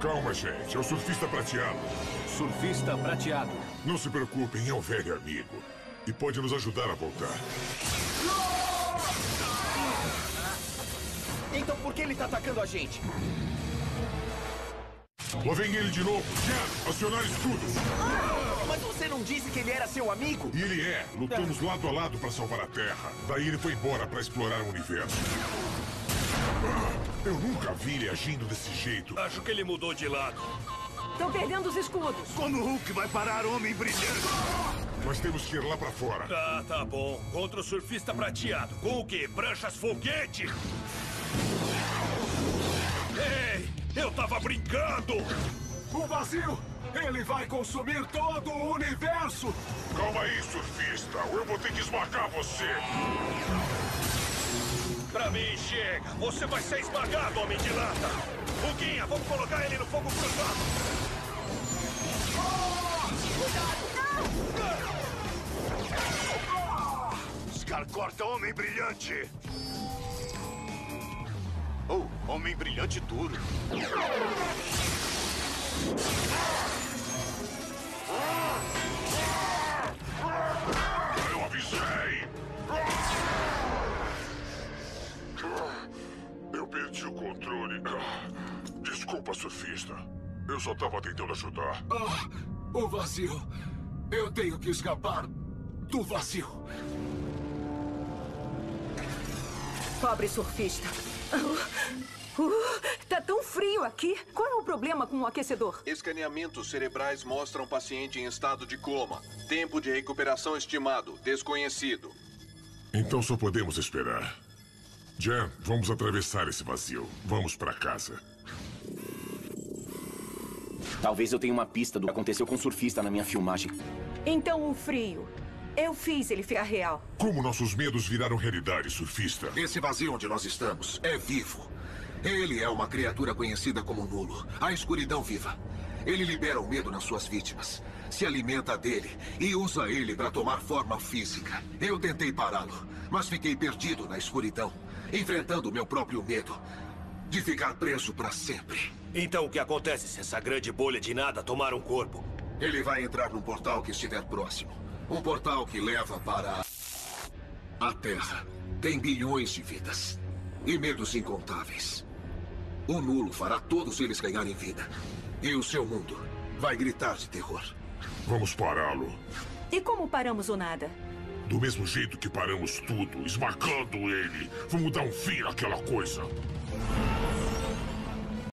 Calma, gente. É o surfista prateado. Surfista prateado. Não se preocupem, é um velho amigo. E pode nos ajudar a voltar. Então por que ele tá atacando a gente? Lá vem ele de novo. Jen, acionar escudos. Mas você não disse que ele era seu amigo? E ele é. Lutamos lado a lado para salvar a Terra. Daí ele foi embora para explorar o universo. Eu nunca vi ele agindo desse jeito. Acho que ele mudou de lado. Estão perdendo os escudos. Quando o Hulk vai parar Homem Brilhante? Mas temos que ir lá pra fora. Tá, tá bom. Contra o surfista prateado. Com o quê? Pranchas foguete? Ei! Eu tava brincando! O vazio! Ele vai consumir todo o universo! Calma aí, surfista. Eu vou ter que esmagar você. Pra mim, chega! Você vai ser esmagado, Homem de Lata! Ruguinha, vamos colocar ele no fogo cruzado! Scar corta Homem Brilhante! Oh, Homem Brilhante duro. Desculpa, surfista. Eu só tava tentando ajudar. Ah, o vazio! Eu tenho que escapar do vazio! Pobre surfista. Uh, uh, tá tão frio aqui. Qual é o problema com o aquecedor? Escaneamentos cerebrais mostram paciente em estado de coma. Tempo de recuperação estimado, desconhecido. Então só podemos esperar. Jan, vamos atravessar esse vazio. Vamos pra casa. Talvez eu tenha uma pista do que aconteceu com o surfista na minha filmagem. Então o frio. Eu fiz ele ficar real. Como nossos medos viraram realidade, surfista? Esse vazio onde nós estamos é vivo. Ele é uma criatura conhecida como nulo, a escuridão viva. Ele libera o medo nas suas vítimas, se alimenta dele e usa ele para tomar forma física. Eu tentei pará-lo, mas fiquei perdido na escuridão, enfrentando o meu próprio medo de ficar preso para sempre. Então o que acontece se essa grande bolha de nada tomar um corpo? Ele vai entrar num portal que estiver próximo. Um portal que leva para a Terra. Tem bilhões de vidas e medos incontáveis. O nulo fará todos eles ganharem vida. E o seu mundo vai gritar de terror. Vamos pará-lo. E como paramos o nada? Do mesmo jeito que paramos tudo, esmagando ele, vamos dar um fim àquela coisa.